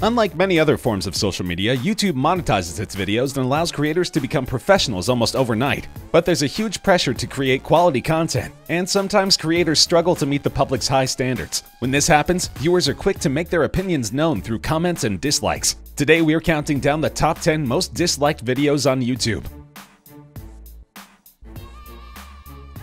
Unlike many other forms of social media, YouTube monetizes its videos and allows creators to become professionals almost overnight. But there's a huge pressure to create quality content, and sometimes creators struggle to meet the public's high standards. When this happens, viewers are quick to make their opinions known through comments and dislikes. Today we are counting down the top 10 most disliked videos on YouTube.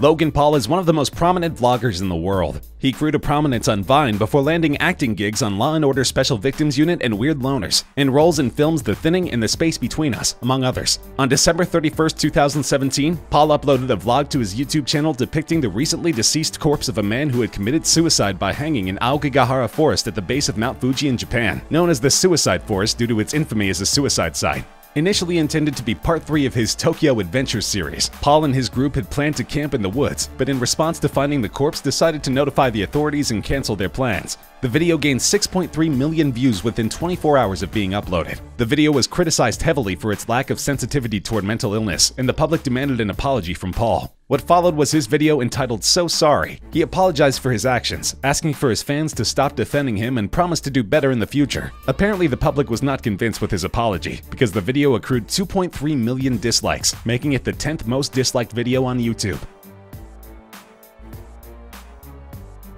Logan Paul is one of the most prominent vloggers in the world. He grew to prominence on Vine before landing acting gigs on Law & Order Special Victims Unit and Weird Loners, and roles in films The Thinning and The Space Between Us, among others. On December 31, 2017, Paul uploaded a vlog to his YouTube channel depicting the recently deceased corpse of a man who had committed suicide by hanging in Aokigahara Forest at the base of Mount Fuji in Japan, known as the Suicide Forest due to its infamy as a suicide site. Initially intended to be part 3 of his Tokyo Adventure series, Paul and his group had planned to camp in the woods, but in response to finding the corpse decided to notify the authorities and cancel their plans. The video gained 6.3 million views within 24 hours of being uploaded. The video was criticized heavily for its lack of sensitivity toward mental illness, and the public demanded an apology from Paul. What followed was his video entitled So Sorry. He apologized for his actions, asking for his fans to stop defending him and promised to do better in the future. Apparently, the public was not convinced with his apology, because the video accrued 2.3 million dislikes, making it the 10th most disliked video on YouTube.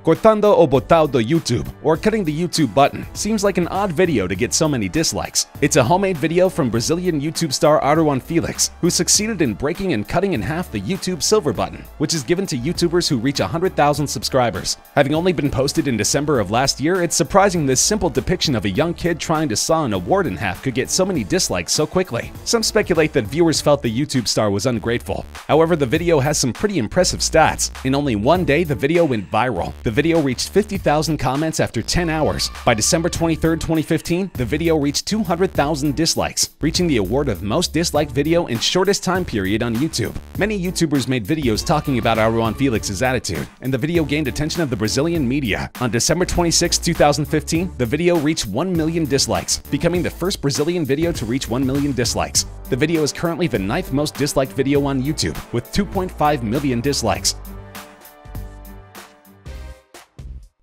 O Botão do YouTube, or cutting the YouTube button, seems like an odd video to get so many dislikes. It's a homemade video from Brazilian YouTube star Aruan Felix, who succeeded in breaking and cutting in half the YouTube silver button, which is given to YouTubers who reach 100,000 subscribers. Having only been posted in December of last year, it's surprising this simple depiction of a young kid trying to saw an award in half could get so many dislikes so quickly. Some speculate that viewers felt the YouTube star was ungrateful. However, the video has some pretty impressive stats. In only one day, the video went viral. The video reached 50,000 comments after 10 hours. By December 23, 2015, the video reached 200,000 dislikes, reaching the award of most disliked video in shortest time period on YouTube. Many YouTubers made videos talking about Aruan Felix's attitude, and the video gained attention of the Brazilian media. On December 26, 2015, the video reached 1 million dislikes, becoming the first Brazilian video to reach 1 million dislikes. The video is currently the ninth most disliked video on YouTube, with 2.5 million dislikes.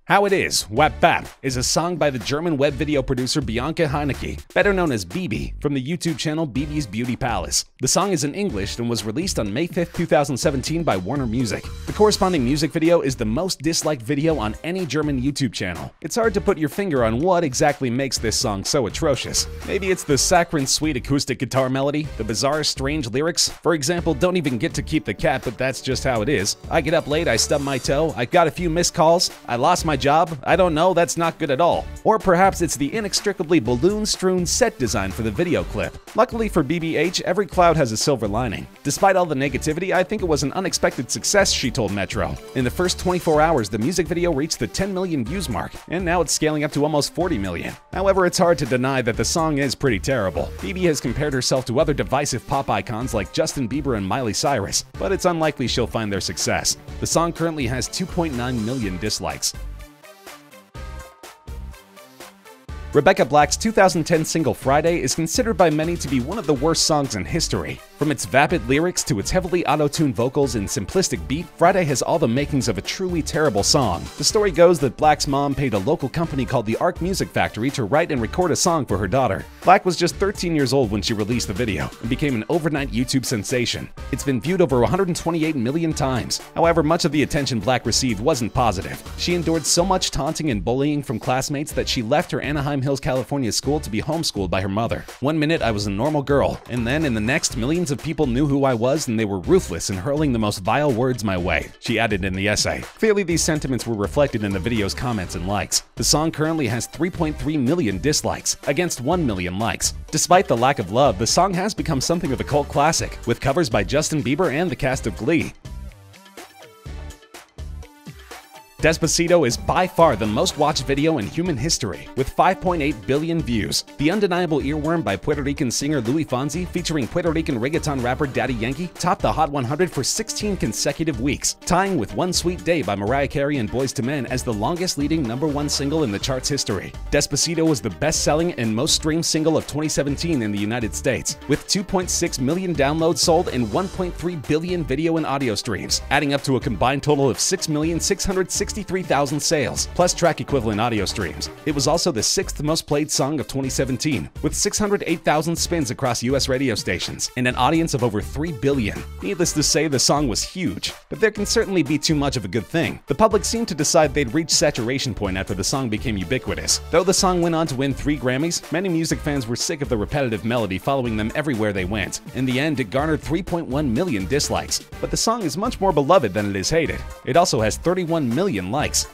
How It Is, Wap Bap, is a song by the German web video producer Bianca Heinecke, better known as Bibi, from the YouTube channel Bibi's Beauty Palace. The song is in English and was released on May 5, 2017 by Warner Music. The corresponding music video is the most disliked video on any German YouTube channel. It's hard to put your finger on what exactly makes this song so atrocious. Maybe it's the saccharine sweet acoustic guitar melody, the bizarre strange lyrics. For example, don't even get to keep the cat, but that's just how it is. I get up late, I stub my toe, I got a few missed calls, I lost my my job? I don't know, that's not good at all. Or perhaps it's the inextricably balloon-strewn set design for the video clip. Luckily for Bibi H, every cloud has a silver lining. Despite all the negativity, I think it was an unexpected success, she told Metro. In the first 24 hours, the music video reached the 10 million views mark, and now it's scaling up to almost 40 million. However, it's hard to deny that the song is pretty terrible. Bibi has compared herself to other divisive pop icons like Justin Bieber and Miley Cyrus, but it's unlikely she'll find their success. The song currently has 2.9 million dislikes. Rebecca Black's 2010 single Friday is considered by many to be one of the worst songs in history. From its vapid lyrics to its heavily auto-tuned vocals and simplistic beat, Friday has all the makings of a truly terrible song. The story goes that Black's mom paid a local company called the Ark Music Factory to write and record a song for her daughter. Black was just 13 years old when she released the video and became an overnight YouTube sensation. It's been viewed over 128 million times. However, much of the attention Black received wasn't positive. She endured so much taunting and bullying from classmates that she left her Anaheim Hills, California school to be homeschooled by her mother. One minute I was a normal girl, and then in the next, millions of people knew who I was and they were ruthless in hurling the most vile words my way, she added in the essay. Clearly, these sentiments were reflected in the video's comments and likes. The song currently has 3.3 million dislikes, against 1 million likes. Despite the lack of love, the song has become something of a cult classic, with covers by Justin Bieber and the cast of Glee. Despacito is by far the most watched video in human history, with 5.8 billion views. The undeniable earworm by Puerto Rican singer Luis Fonsi, featuring Puerto Rican reggaeton rapper Daddy Yankee, topped the Hot 100 for 16 consecutive weeks, tying with One Sweet Day by Mariah Carey and Boyz II Men as the longest leading number one single in the chart's history. Despacito was the best-selling and most streamed single of 2017 in the United States, with 2.6 million downloads sold and 1.3 billion video and audio streams, adding up to a combined total of 6,660 63,000 sales, plus track equivalent audio streams. It was also the sixth most played song of 2017, with 608,000 spins across US radio stations and an audience of over 3 billion. Needless to say, the song was huge, but there can certainly be too much of a good thing. The public seemed to decide they'd reached saturation point after the song became ubiquitous. Though the song went on to win three Grammys, many music fans were sick of the repetitive melody following them everywhere they went. In the end, it garnered 3.1 million dislikes, but the song is much more beloved than it is hated. It also has 31 million likes.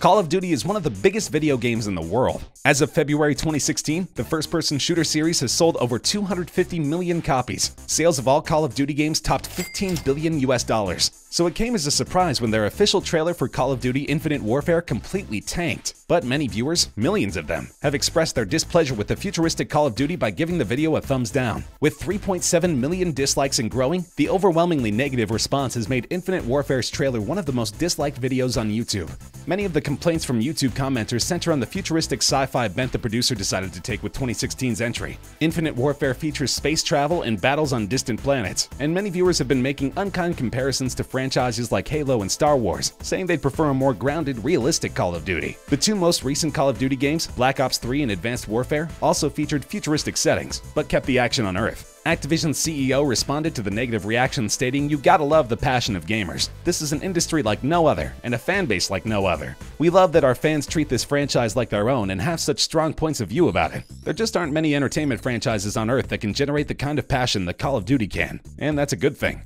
Call of Duty is one of the biggest video games in the world. As of February 2016, the first-person shooter series has sold over 250 million copies. Sales of all Call of Duty games topped 15 billion US dollars. So it came as a surprise when their official trailer for Call of Duty Infinite Warfare completely tanked. But many viewers, millions of them, have expressed their displeasure with the futuristic Call of Duty by giving the video a thumbs down. With 3.7 million dislikes and growing, the overwhelmingly negative response has made Infinite Warfare's trailer one of the most disliked videos on YouTube. Many of the complaints from YouTube commenters center on the futuristic sci-fi bent the producer decided to take with 2016's entry. Infinite Warfare features space travel and battles on distant planets, and many viewers have been making unkind comparisons to franchises like Halo and Star Wars, saying they'd prefer a more grounded, realistic Call of Duty. The two most recent Call of Duty games, Black Ops 3 and Advanced Warfare, also featured futuristic settings, but kept the action on Earth. Activision's CEO responded to the negative reaction stating, You gotta love the passion of gamers. This is an industry like no other, and a fan base like no other. We love that our fans treat this franchise like their own and have such strong points of view about it. There just aren't many entertainment franchises on Earth that can generate the kind of passion that Call of Duty can, and that's a good thing.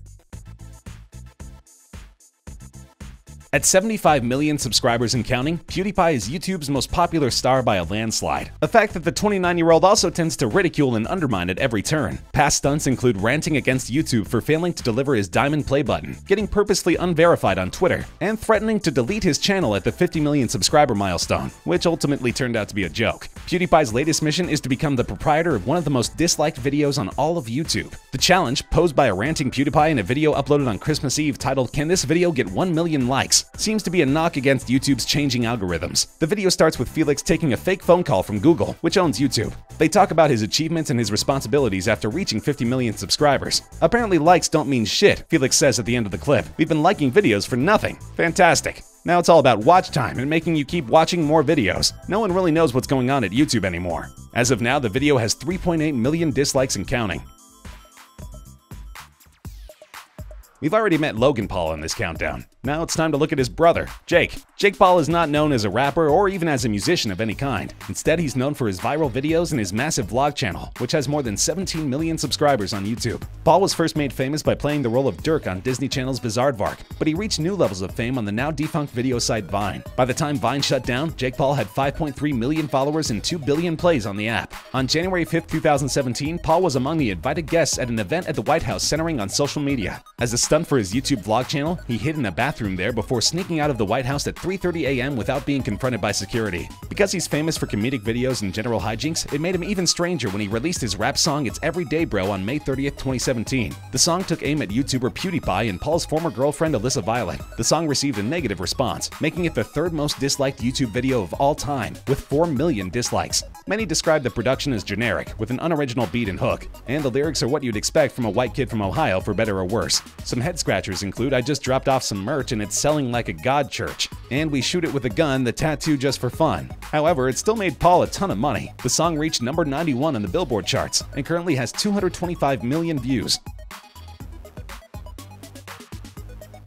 At 75 million subscribers and counting, PewDiePie is YouTube's most popular star by a landslide. A fact that the 29-year-old also tends to ridicule and undermine at every turn. Past stunts include ranting against YouTube for failing to deliver his diamond play button, getting purposely unverified on Twitter, and threatening to delete his channel at the 50 million subscriber milestone, which ultimately turned out to be a joke. PewDiePie's latest mission is to become the proprietor of one of the most disliked videos on all of YouTube. The challenge, posed by a ranting PewDiePie in a video uploaded on Christmas Eve titled Can this video get 1 million likes? Seems to be a knock against YouTube's changing algorithms. The video starts with Felix taking a fake phone call from Google, which owns YouTube. They talk about his achievements and his responsibilities after reaching 50 million subscribers. Apparently likes don't mean shit, Felix says at the end of the clip. We've been liking videos for nothing. Fantastic. Now it's all about watch time and making you keep watching more videos. No one really knows what's going on at YouTube anymore. As of now, the video has 3.8 million dislikes and counting. We've already met Logan Paul in this countdown. Now it's time to look at his brother, Jake. Jake Paul is not known as a rapper or even as a musician of any kind. Instead, he's known for his viral videos and his massive vlog channel, which has more than 17 million subscribers on YouTube. Paul was first made famous by playing the role of Dirk on Disney Channel's Bizaardvark, but he reached new levels of fame on the now defunct video site Vine. By the time Vine shut down, Jake Paul had 5.3 million followers and 2 billion plays on the app. On January 5, 2017, Paul was among the invited guests at an event at the White House centering on social media. As a stunt for his YouTube vlog channel, he hid in a bathroom there before sneaking out of the White House at 3.30 a.m. without being confronted by security. Because he's famous for comedic videos and general hijinks, it made him even stranger when he released his rap song It's Everyday Bro on May 30th, 2017. The song took aim at YouTuber PewDiePie and Paul's former girlfriend Alyssa Violet. The song received a negative response, making it the third most disliked YouTube video of all time, with 4 million dislikes. Many describe the production as generic, with an unoriginal beat and hook, and the lyrics are what you'd expect from a white kid from Ohio for better or worse. Some head scratchers include I just dropped off some merch and it's selling like a god church, and we shoot it with a gun, the tattoo just for fun. However, it still made Paul a ton of money. The song reached number 91 on the Billboard charts and currently has 225 million views.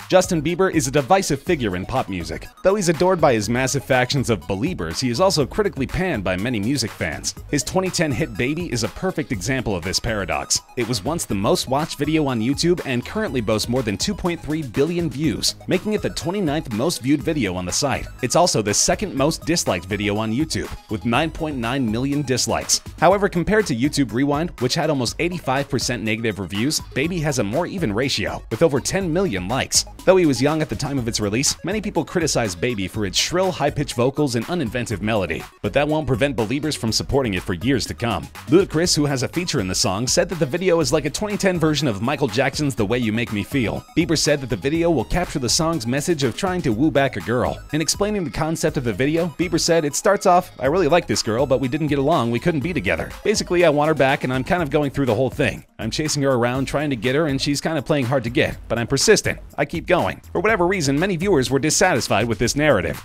Justin Bieber is a divisive figure in pop music. Though he's adored by his massive factions of believers, he is also critically panned by many music fans. His 2010 hit Baby is a perfect example of this paradox. It was once the most watched video on YouTube and currently boasts more than 2.3 billion views, making it the 29th most viewed video on the site. It's also the second most disliked video on YouTube, with 9.9 million dislikes. However, compared to YouTube Rewind, which had almost 85% negative reviews, Baby has a more even ratio, with over 10 million likes. Though he was young at the time of its release, many people criticized Baby for its shrill, high-pitched vocals and uninventive melody, but that won't prevent believers from supporting it for years to come. Ludacris, who has a feature in the song, said that the video is like a 2010 version of Michael Jackson's The Way You Make Me Feel. Bieber said that the video will capture the song's message of trying to woo back a girl. In explaining the concept of the video, Bieber said, It starts off, I really like this girl, but we didn't get along, we couldn't be together. Basically, I want her back and I'm kind of going through the whole thing. I'm chasing her around, trying to get her, and she's kind of playing hard to get, but I'm persistent. I keep going. For whatever reason, many viewers were dissatisfied with this narrative.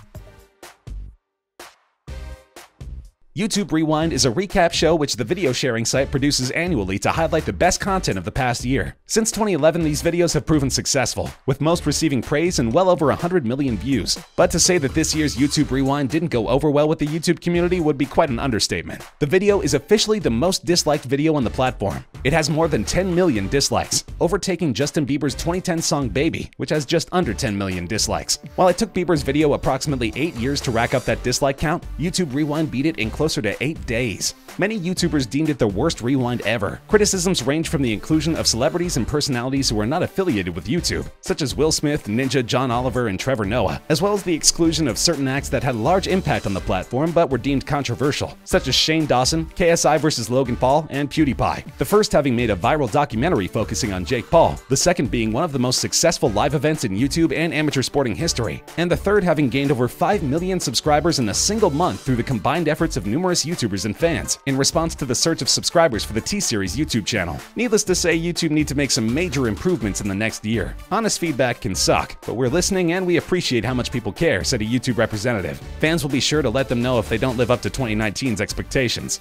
YouTube Rewind is a recap show which the video sharing site produces annually to highlight the best content of the past year. Since 2011, these videos have proven successful, with most receiving praise and well over 100 million views. But to say that this year's YouTube Rewind didn't go over well with the YouTube community would be quite an understatement. The video is officially the most disliked video on the platform. It has more than 10 million dislikes, overtaking Justin Bieber's 2010 song Baby, which has just under 10 million dislikes. While it took Bieber's video approximately 8 years to rack up that dislike count, YouTube Rewind beat it in closer to 8 days. Many YouTubers deemed it the worst rewind ever. Criticisms range from the inclusion of celebrities and personalities who are not affiliated with YouTube, such as Will Smith, Ninja, John Oliver, and Trevor Noah, as well as the exclusion of certain acts that had a large impact on the platform but were deemed controversial, such as Shane Dawson, KSI vs. Logan Paul, and PewDiePie. The first having made a viral documentary focusing on Jake Paul, the second being one of the most successful live events in YouTube and amateur sporting history, and the third having gained over 5 million subscribers in a single month through the combined efforts of numerous YouTubers and fans, in response to the search of subscribers for the T-Series YouTube channel. Needless to say, YouTube need to make some major improvements in the next year. Honest feedback can suck, but we're listening and we appreciate how much people care, said a YouTube representative. Fans will be sure to let them know if they don't live up to 2019's expectations.